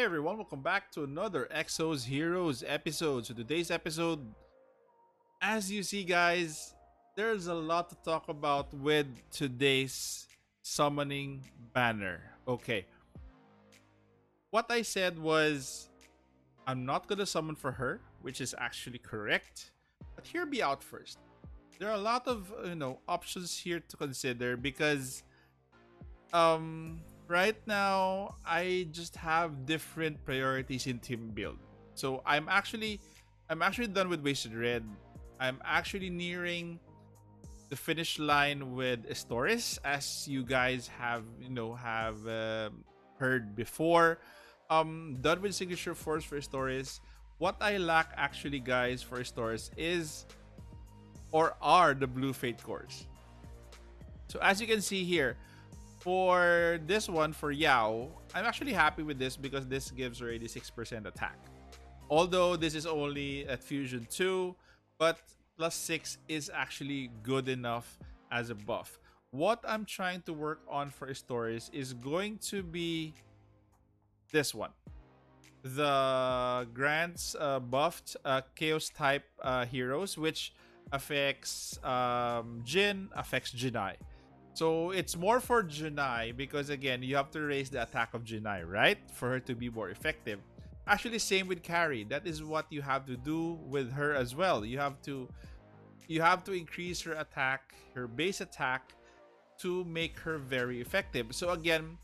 Hey everyone, welcome back to another Exos Heroes episode. So today's episode, as you see guys, there's a lot to talk about with today's summoning banner. Okay. What I said was I'm not gonna summon for her, which is actually correct. But hear me out first. There are a lot of you know options here to consider because um right now I just have different priorities in team build. So I'm actually I'm actually done with Wasted Red. I'm actually nearing the finish line with Estoris, as you guys have you know have uh, heard before. Um, done with Signature Force for Estoris. What I lack actually, guys, for Estoris is or are the Blue Fate cores. So as you can see here, for this one, for Yao, I'm actually happy with this because this gives her 86% attack. Although this is only at Fusion 2, but plus 6 is actually good enough as a buff. What I'm trying to work on for stories is going to be this one. The grants uh, buffed uh, Chaos type uh, heroes, which affects um, Jin, affects Jinai. So it's more for Junai because again, you have to raise the attack of Junai, right? For her to be more effective. Actually, same with Carrie. That is what you have to do with her as well. You have to you have to increase her attack, her base attack to make her very effective. So again,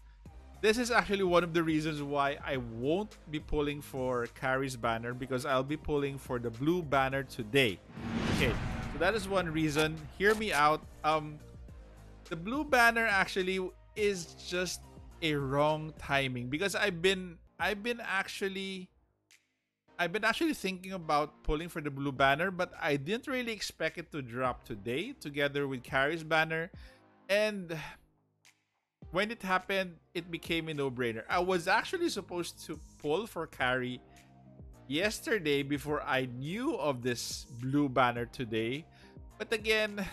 this is actually one of the reasons why I won't be pulling for Carrie's banner because I'll be pulling for the blue banner today. Okay, so that is one reason. Hear me out. Um, the blue banner actually is just a wrong timing because I've been I've been actually I've been actually thinking about pulling for the blue banner, but I didn't really expect it to drop today together with Carrie's banner. And when it happened, it became a no-brainer. I was actually supposed to pull for Carrie yesterday before I knew of this blue banner today. But again,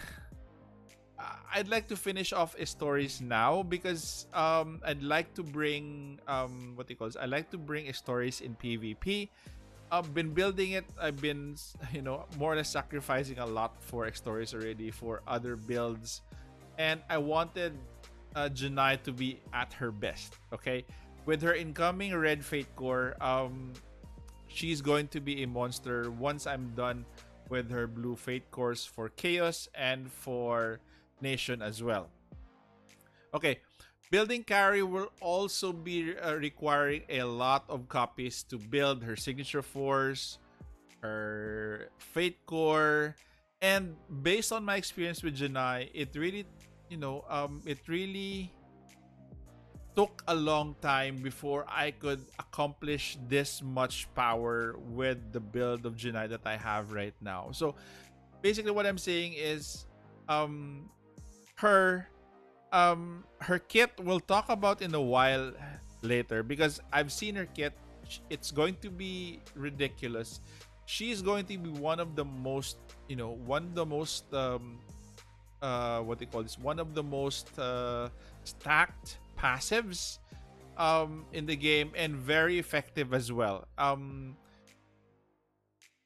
I'd like to finish off stories now because um, I'd like to bring um, what they call it? I like to bring stories in PvP. I've been building it. I've been you know more or less sacrificing a lot for stories already for other builds, and I wanted uh, Janai to be at her best. Okay, with her incoming Red Fate core, um, she's going to be a monster once I'm done with her Blue Fate cores for Chaos and for nation as well. Okay, building Carrie will also be uh, requiring a lot of copies to build her signature force, her fate core, and based on my experience with Janai, it really, you know, um, it really took a long time before I could accomplish this much power with the build of Janai that I have right now. So basically what I'm saying is um her um her kit we'll talk about in a while later because I've seen her kit. It's going to be ridiculous. She's going to be one of the most, you know, one of the most um uh what they call this, one of the most uh stacked passives um in the game and very effective as well. Um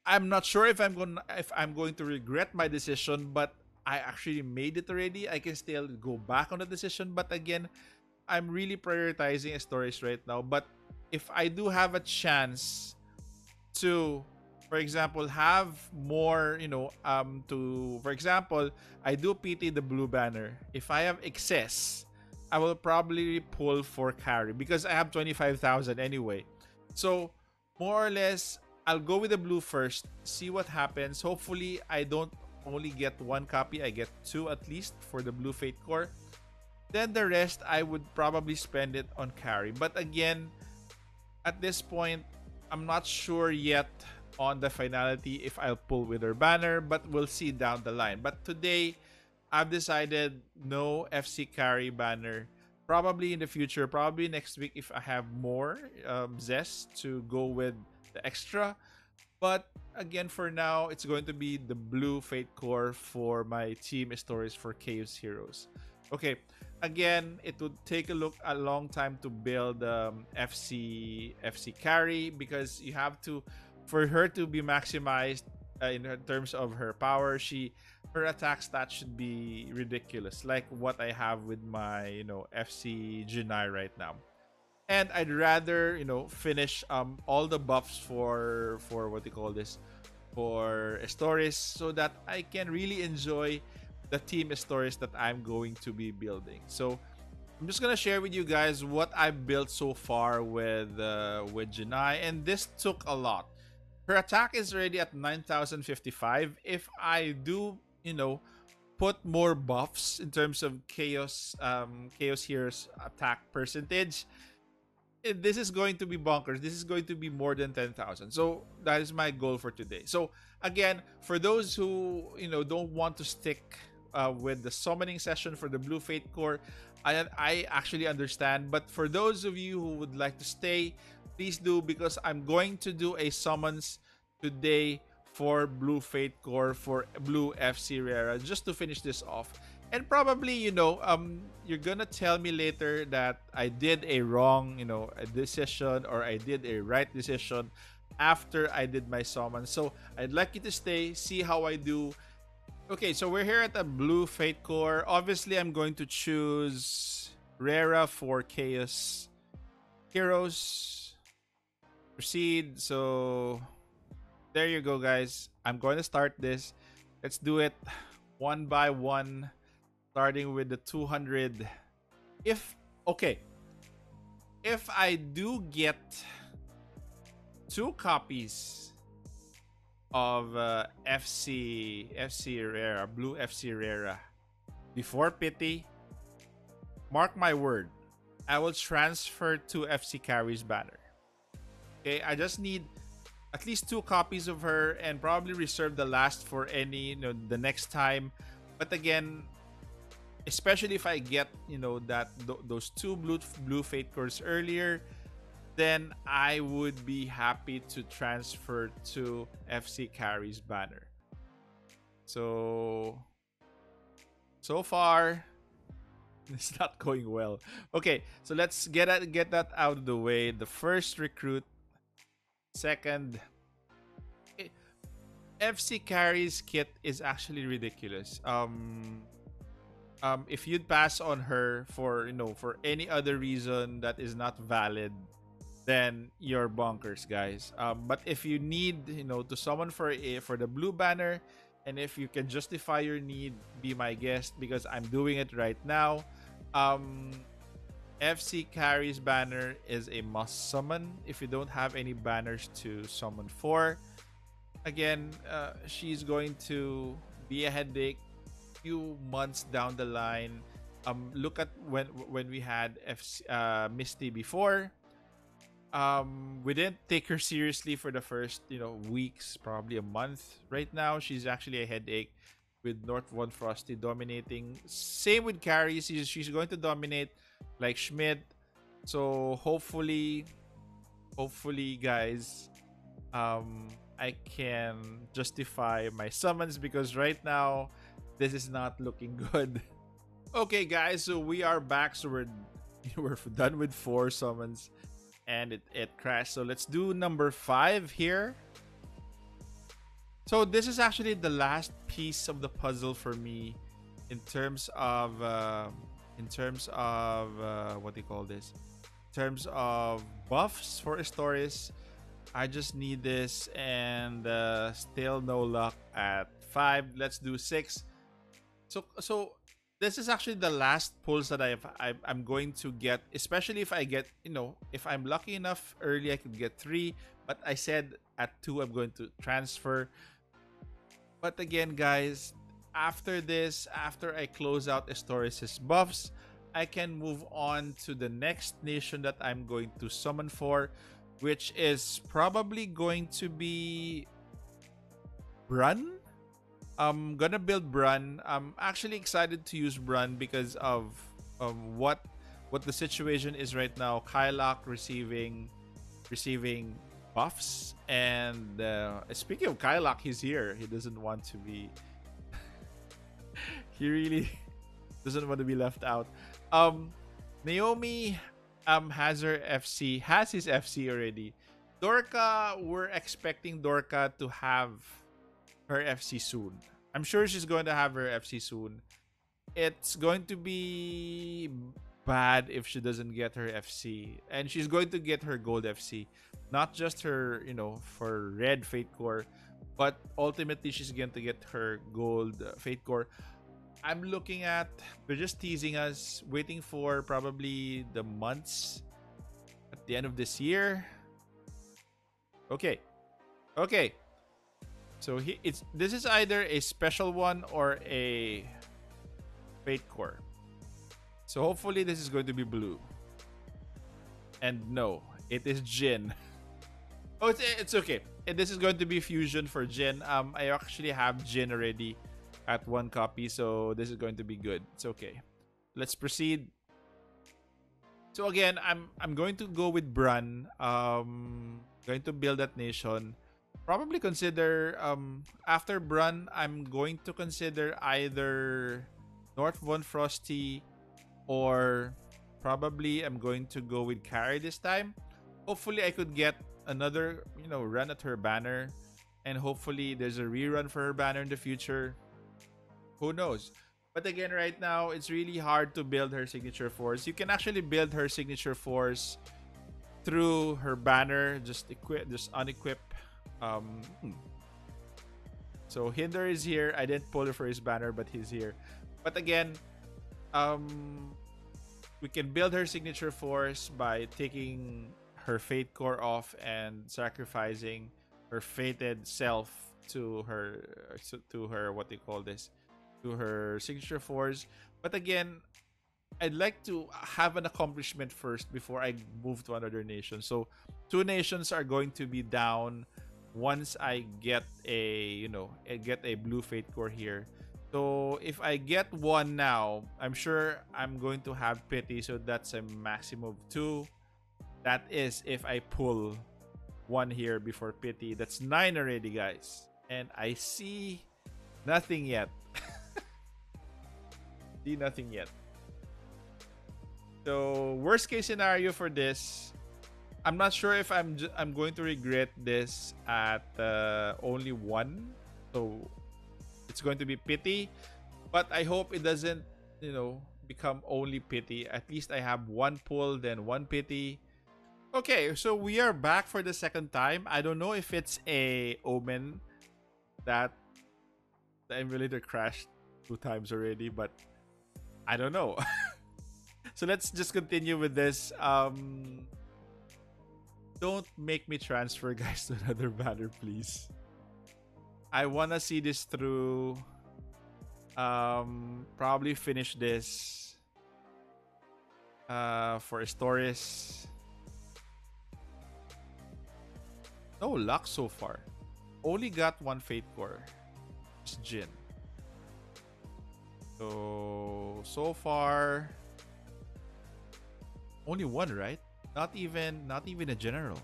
I'm not sure if I'm going if I'm going to regret my decision, but I actually made it already. I can still go back on the decision, but again, I'm really prioritizing stories right now. But if I do have a chance to, for example, have more, you know, um, to, for example, I do PT the blue banner. If I have excess, I will probably pull for Carrie because I have 25,000 anyway. So, more or less, I'll go with the blue first, see what happens. Hopefully, I don't only get one copy. I get two at least for the Blue Fate Core. Then the rest, I would probably spend it on Carrie. But again, at this point, I'm not sure yet on the finality if I'll pull with her banner, but we'll see down the line. But today, I've decided no FC Carrie banner. Probably in the future, probably next week if I have more um, zest to go with the extra. But again, for now, it's going to be the blue Fate Core for my team stories for Chaos Heroes. Okay, again, it would take a look a long time to build um, FC FC Carrie because you have to for her to be maximized uh, in terms of her power. She her attack stat should be ridiculous, like what I have with my you know FC Junai right now. And I'd rather you know finish um all the buffs for for what they call this for stories so that I can really enjoy the team stories that I'm going to be building. So I'm just gonna share with you guys what I've built so far with uh, with Janai, and this took a lot. Her attack is already at 9,055. If I do, you know, put more buffs in terms of chaos, um, chaos heroes attack percentage, this is going to be bonkers. This is going to be more than 10,000. So that is my goal for today. So again, for those who you know don't want to stick uh, with the summoning session for the Blue Fate Core. I, I actually understand, but for those of you who would like to stay, please do because I'm going to do a summons today for Blue Fate Core for Blue FC Rera just to finish this off. And probably, you know, um, you're gonna tell me later that I did a wrong, you know, a decision or I did a right decision after I did my summon. So I'd like you to stay, see how I do, Okay, so we're here at the Blue Fate Core. Obviously, I'm going to choose Rera for Chaos Heroes. Proceed. So, there you go, guys. I'm going to start this. Let's do it one by one, starting with the 200. If, okay, if I do get two copies of uh, FC FC Rera, Blue FC Rera. Before Pity, mark my word, I will transfer to FC Carry's banner. Okay, I just need at least two copies of her and probably reserve the last for any, you know, the next time. But again, especially if I get, you know, that th- those two blue blue fate cores earlier, then I would be happy to transfer to FC Carries banner. So, so far, it's not going well. Okay, so let's get that, get that out of the way. The first recruit, second, eh, FC Carries kit is actually ridiculous. Um, um, if you'd pass on her for you know for any other reason that is not valid then you're bonkers, guys. Um, but if you need, you know, to summon for a for the blue banner, and if you can justify your need, be my guest because I'm doing it right now. Um, FC Carry's banner is a must summon if you don't have any banners to summon for. Again, uh, she's going to be a headache few months down the line. Um, look at when when we had FC, uh, Misty before. Um we didn't take her seriously for the first you know weeks probably a month. Right now she's actually a headache with north von frosty dominating. Same with carrie. She's, she's going to dominate like schmidt. So hopefully hopefully guys um i can justify my summons because right now this is not looking good okay guys so we are back so we're we're done with four summons and it, it crashed. So let's do number five here. So this is actually the last piece of the puzzle for me in terms of uh, in terms of uh, what do you call this? In terms of buffs for stories. I just need this and uh, still no luck at five. Let's do six. So so this is actually the last pulls that I've, I, am going to get, especially if I get, you know, if I'm lucky enough early, I could get three. But I said at two, I'm going to transfer. But again, guys, after this, after I close out Estoris' buffs, I can move on to the next nation that I'm going to summon for, which is probably going to be Brun I'm gonna build Brun. I'm actually excited to use Brun because of um, what what the situation is right now. Kylok receiving receiving buffs, and uh, speaking of Kylok, he's here. He doesn't want to be. he really doesn't want to be left out. Um, Naomi um has her FC has his FC already. Dorka, we're expecting Dorka to have her FC soon. I'm sure she's going to have her FC soon. It's going to be bad if she doesn't get her FC. And she's going to get her gold FC. Not just her, you know, for red Fate Core, but ultimately she's going to get her gold Fate Core. I'm looking at, they're just teasing us, waiting for probably the months at the end of this year. Okay. Okay. So he, it's this is either a special one or a Fate Core. So hopefully this is going to be blue. And no, it is Jin. Oh, it's, it's okay. And this is going to be fusion for Jin. Um, I actually have Jin already at one copy, so this is going to be good. It's okay. Let's proceed. So again, I'm I'm going to go with Brun. Um, going to build that nation. Probably consider um after Brun, I'm going to consider either North Von Frosty or probably I'm going to go with Carrie this time. Hopefully, I could get another, you know, run at her banner, and hopefully there's a rerun for her banner in the future. Who knows? But again, right now it's really hard to build her signature force. You can actually build her signature force through her banner. Just equip, just unequip. Um, so Hinder is here. I didn't pull her for his banner, but he's here. But again, um, we can build her signature force by taking her fate core off and sacrificing her fated self to her to her what they call this to her signature force but again i'd like to have an accomplishment first before i move to another nation so two nations are going to be down once i get a you know eh, get a blue fate core here so if I get one now, I'm sure I'm going to have pity. So that's a maximum of two. That is if I pull one here before pity. That's nine already, guys. And I see nothing yet. see nothing yet. So worst case scenario for this, I'm not sure if I'm I'm going to regret this at uh, only one. So it's going to be pity. But I hope it doesn't, you know, become only pity. At least I have one pull, then one pity. Okay, so we are back for the second time. I don't know if it's a omen that the emulator crashed two times already, but I don't know. so let's just continue with this. Um, don't make me transfer guys to another banner, please. I wanna see this through. Um, probably finish this. Uh, for stories. No luck so far. Only got one fate core. It's Jin. So so far, only one, right? Not even not even a general.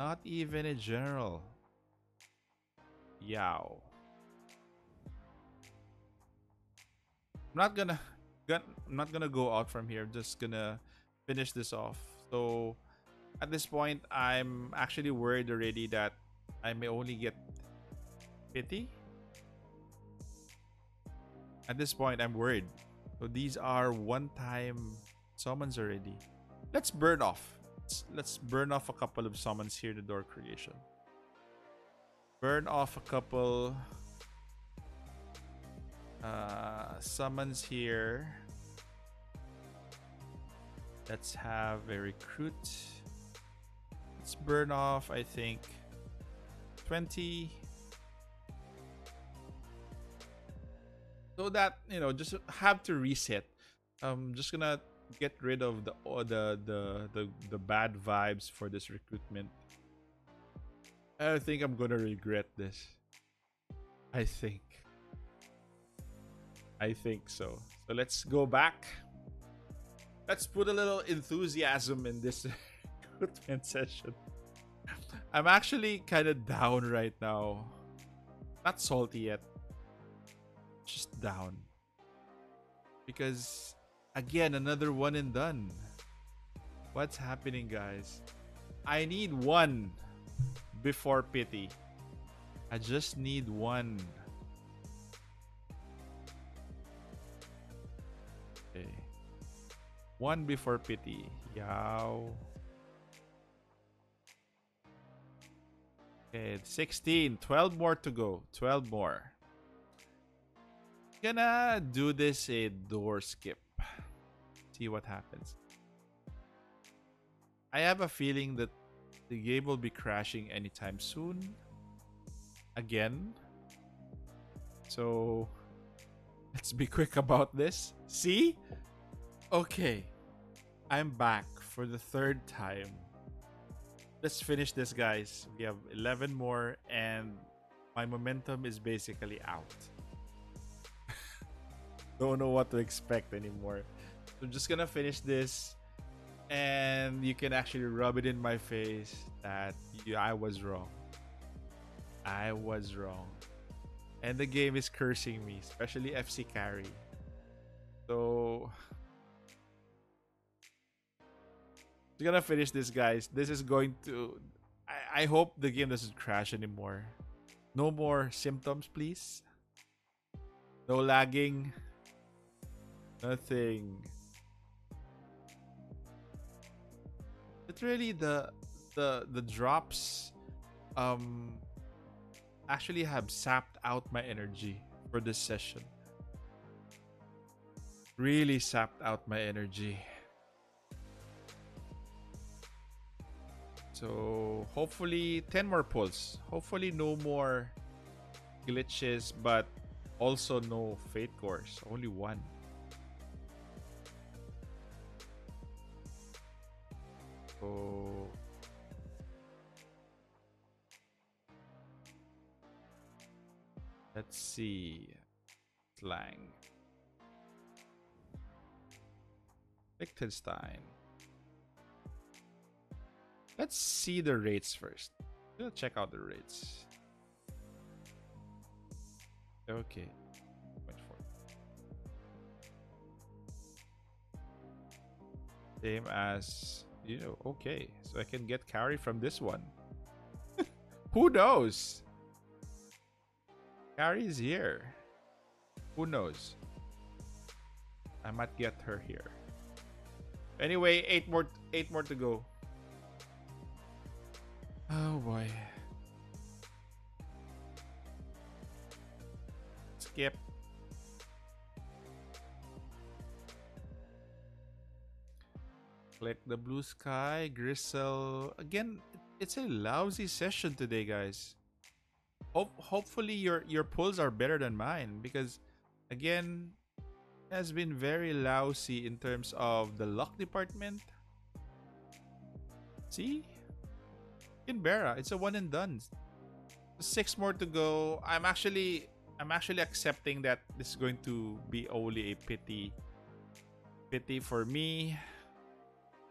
Not even a general. Yow. I'm not gonna, gonna I'm not gonna go out from here. I'm just gonna finish this off. So at this point, I'm actually worried already that I may only get pity. At this point, I'm worried. So these are one-time summons already. Let's burn off let's, let's burn off a couple of summons here to door creation. Burn off a couple uh, summons here. Let's have a recruit. Let's burn off, I think, 20. So that, you know, just have to reset. I'm just gonna get rid of the the, the the the bad vibes for this recruitment. I think I'm gonna regret this. I think. I think so. So let's go back. Let's put a little enthusiasm in this recruitment session. I'm actually kind of down right now. Not salty yet. Just down. Because again, another one and done. What's happening, guys? I need one before pity. I just need one. Okay. One before pity. Yow. Okay, 16. 12 more to go. 12 more. Gonna do this a door skip. See what happens. I have a feeling that the game will be crashing anytime soon. Again. So let's be quick about this. See? Okay. I'm back for the third time. Let's finish this, guys. We have 11 more, and my momentum is basically out. Don't know what to expect anymore. I'm just gonna finish this, and you can actually rub it in my face that I was wrong. I was wrong. And the game is cursing me, especially FC Carrie. So We're gonna finish this, guys. This is going to. I, I hope the game doesn't crash anymore. No more symptoms, please. No lagging. Nothing. Literally, the the the drops um actually have sapped out my energy for this session. Really sapped out my energy. So hopefully 10 more pulls. Hopefully no more glitches, but also no fate cores. Only one. Let's see. Slang. Liechtenstein. Let's see the rates first. We'll check out the rates. Okay. Same as you know, okay. So I can get Carrie from this one. Who knows? Carrie is here. Who knows? I might get her here. Anyway, eight more eight more to go. Oh boy. Skip. Click the blue sky, Gristle. Again, it's a lousy session today, guys. Hope hopefully your your pulls are better than mine because again has been very lousy in terms of the luck department. See? Canberra. It's a one and done. Six more to go. I'm actually I'm actually accepting that this is going to be only a pity. Pity for me.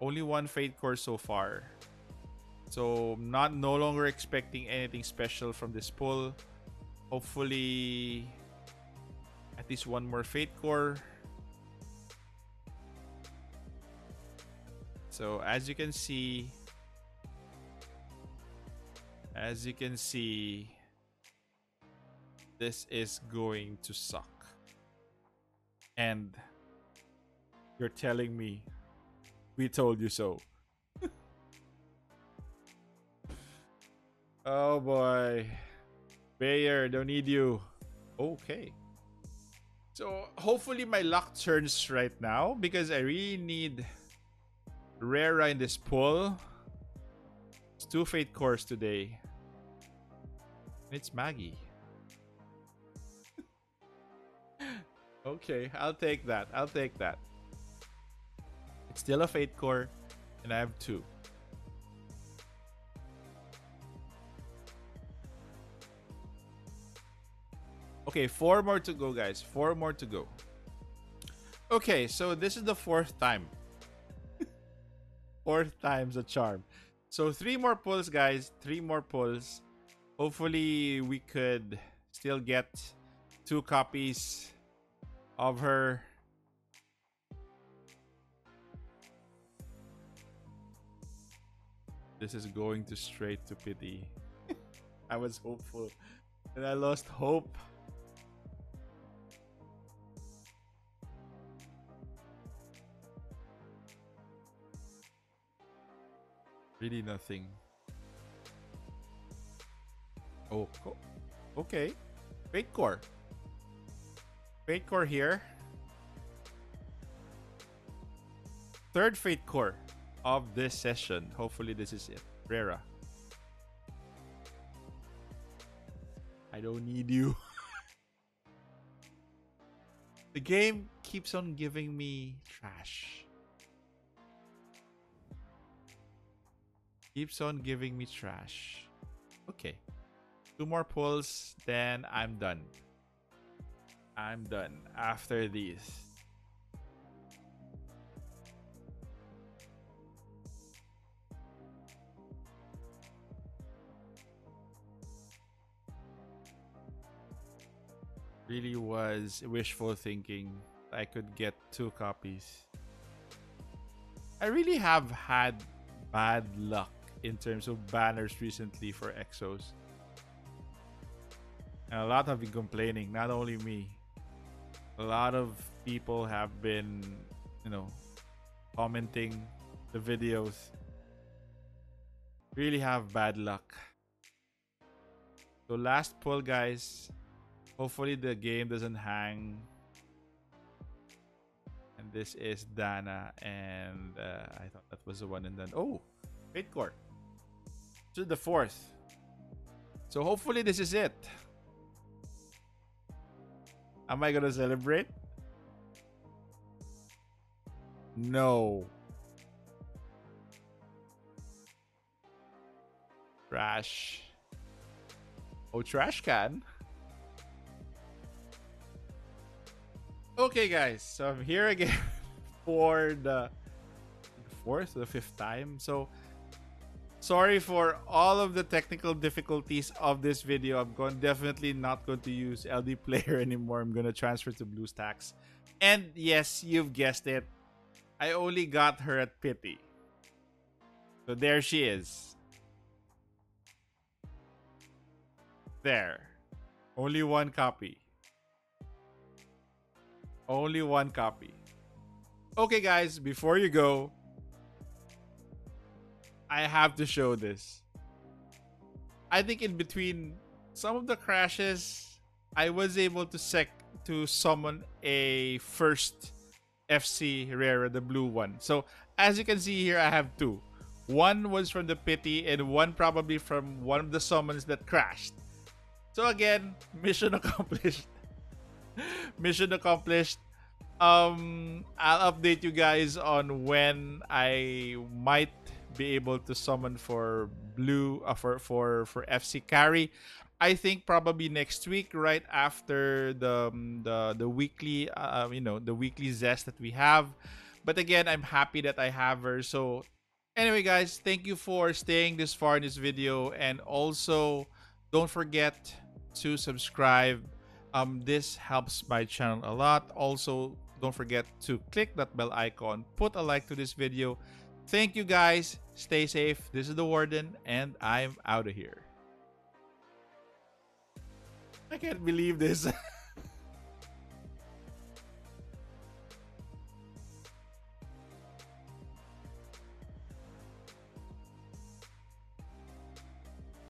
Only one fate core so far. So not no longer expecting anything special from this pull. Hopefully at least one more fate core. So as you can see, as you can see, this is going to suck. And you're telling me we told you so. oh boy. Bayer, don't need you. Okay. So hopefully my luck turns right now because I really need Rara in this pull. It's two fate cores today. It's Maggie. okay, I'll take that. I'll take that. Still a Fate Core, and I have two. Okay, four more to go, guys. Four more to go. Okay, so this is the fourth time. fourth time's a charm. So three more pulls, guys. Three more pulls hopefully we could still get two copies of her. This is going to straight to pity. I was hopeful and I lost hope. Really nothing. Oh, okay. Fate Core. Fate Core here. Third Fate Core of this session. Hopefully this is it. Rera. I don't need you. the game keeps on giving me trash. Keeps on giving me trash. Okay. Two more pulls, then I'm done. I'm done after these. Really was wishful thinking I could get two copies. I really have had bad luck in terms of banners recently for Exos. And a lot have been complaining, not only me. A lot of people have been, you know, commenting the videos. Really have bad luck. So last pull guys. Hopefully the game doesn't hang. And this is Dana and uh, I thought that was the one and then oh, Fate. To the fourth. So hopefully this is it. Am I gonna celebrate? No. Trash. Oh, trash can. Okay, guys. So I'm here again for the fourth or the fifth time. So sorry for all of the technical difficulties of this video. I'm going definitely not going to use LD Player anymore. I'm going to transfer to BlueStacks. And yes, you've guessed it. I only got her at Pity. So there she is. There. Only one copy. Only one copy. Okay, guys, before you go, I have to show this. I think in between some of the crashes, I was able to sec to summon a first FC Rara, the blue one. So as you can see here, I have two. One was from the pity and one probably from one of the summons that crashed. So again, mission accomplished. mission accomplished. Um, I'll update you guys on when I might be able to summon for blue uh, for for for FC Carrie. I think probably next week, right after the um, the the weekly, uh, you know, the weekly zest that we have. But again, I'm happy that I have her. So anyway, guys, thank you for staying this far in this video, and also don't forget to subscribe. Um, this helps my channel a lot. Also, don't forget to click that bell icon, put a like to this video. Thank you guys. Stay safe. This is the Warden, and I'm out of here. I can't believe this.